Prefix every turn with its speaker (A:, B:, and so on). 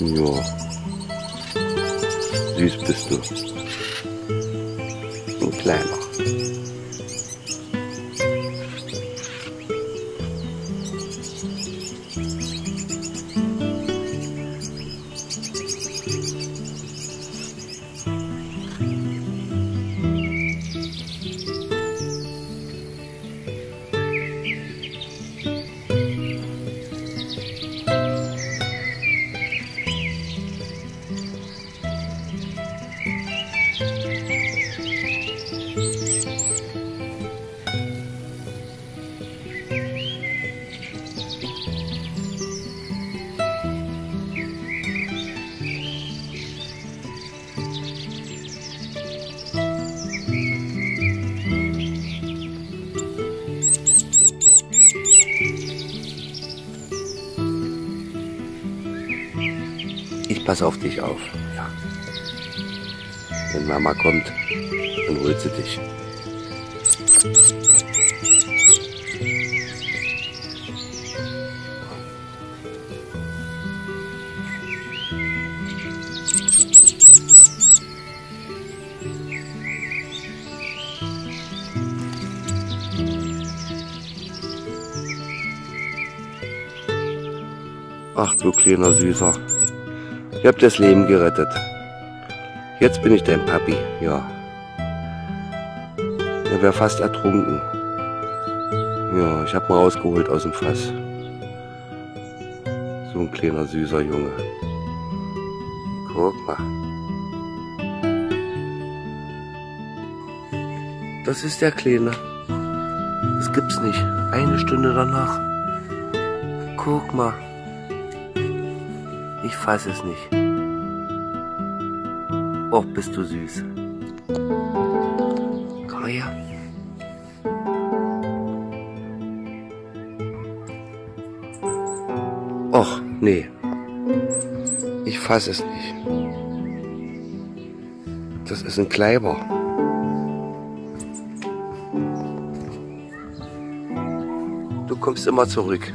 A: Ja. Süß bist du. Ein kleiner. Pass auf dich auf. Ja. Wenn Mama kommt, dann holt sie dich. Ach du kleiner Süßer. Ich hab das Leben gerettet. Jetzt bin ich dein Papi, ja. Er wäre fast ertrunken. Ja, ich hab ihn rausgeholt aus dem Fass. So ein kleiner süßer Junge. Guck mal. Das ist der Kleine. Das gibt's nicht. Eine Stunde danach. Guck mal. Ich fass es nicht. Och, bist du süß. Komm her. Och, nee. Ich fass es nicht. Das ist ein Kleiber. Du kommst immer zurück.